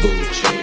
Gucci.